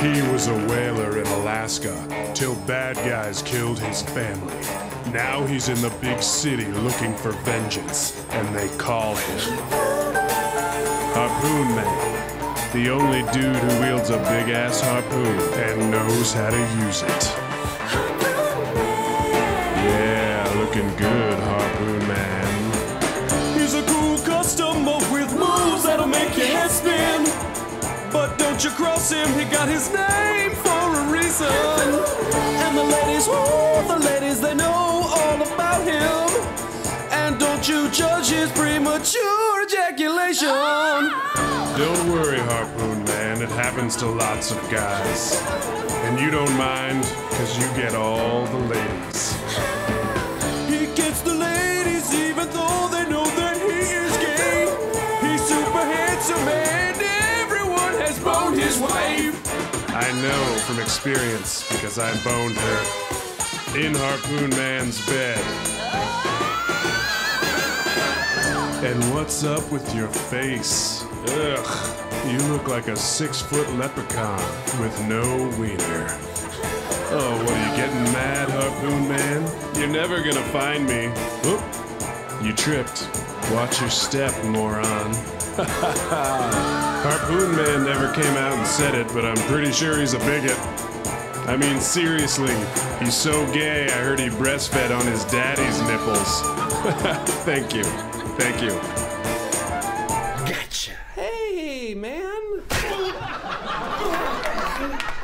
He was a whaler in Alaska till bad guys killed his family. Now he's in the big city looking for vengeance, and they call him Harpoon Man. The only dude who wields a big ass harpoon and knows how to use it. Yeah, looking good, Harpoon Man. He's a cool customer with moves that'll make your head spin. Don't you cross him, he got his name for a reason. And the ladies, oh, the ladies, they know all about him. And don't you judge his premature ejaculation. Don't worry, Harpoon Man, it happens to lots of guys. And you don't mind, because you get all the ladies. Know from experience, because I boned her in Harpoon Man's bed. And what's up with your face? Ugh, you look like a six foot leprechaun with no wiener. Oh, what are you getting mad, Harpoon Man? You're never gonna find me. Oop, you tripped. Watch your step, moron. Harpoon Man never came out and said it, but I'm pretty sure he's a bigot. I mean, seriously, he's so gay, I heard he breastfed on his daddy's nipples. Thank you. Thank you. Gotcha. Hey, man.